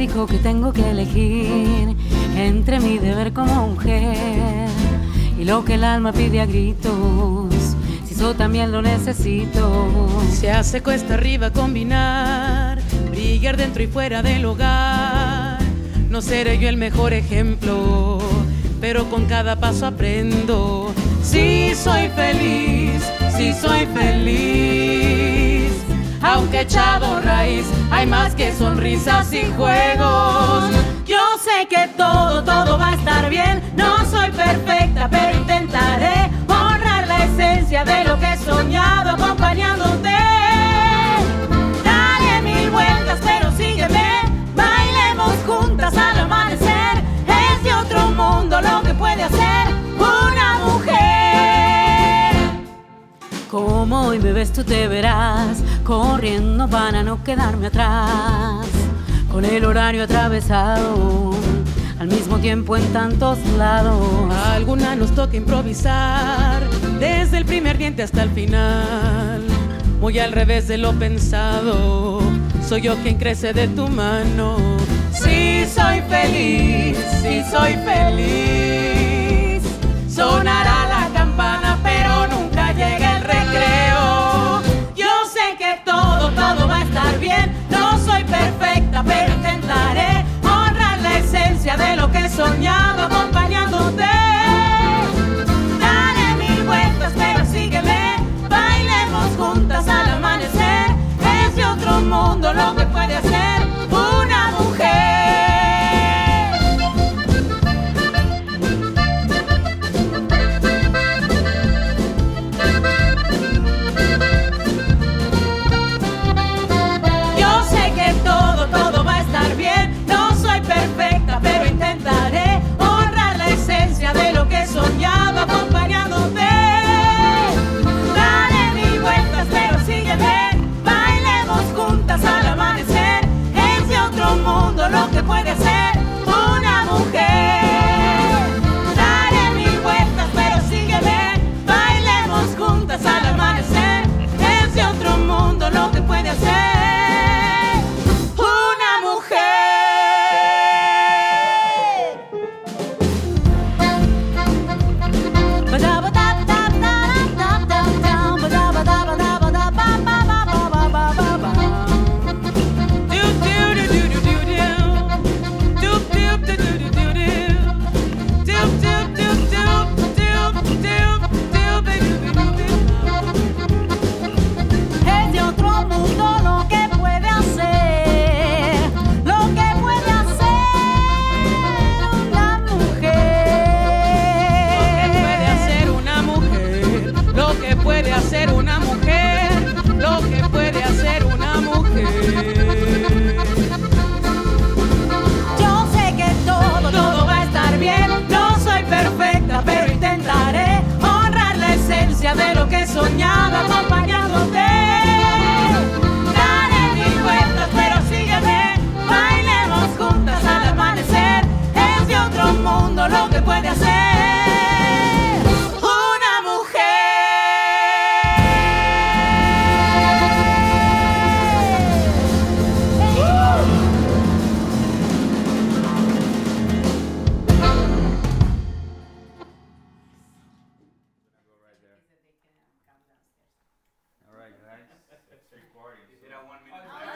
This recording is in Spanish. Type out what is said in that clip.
dijo que tengo que elegir entre mi deber como mujer y lo que el alma pide a gritos. Si yo también lo necesito. Se hace cuesta arriba combinar, brillar dentro y fuera del hogar. No seré yo el mejor ejemplo, pero con cada paso aprendo. Si soy feliz, si soy feliz. Aunque echado raíz, hay más que sonrisas y juegos. Yo sé que todo, todo va a estar bien. Como hoy me ves, tú te verás corriendo para no quedarme atrás. Con el horario atravesado, al mismo tiempo en tantos lados. Alguna nos toca improvisar, desde el primer diente hasta el final. Muy al revés de lo pensado, soy yo quien crece de tu mano. Si soy feliz, si soy feliz, sonará Like. Three quarters. You don't minute.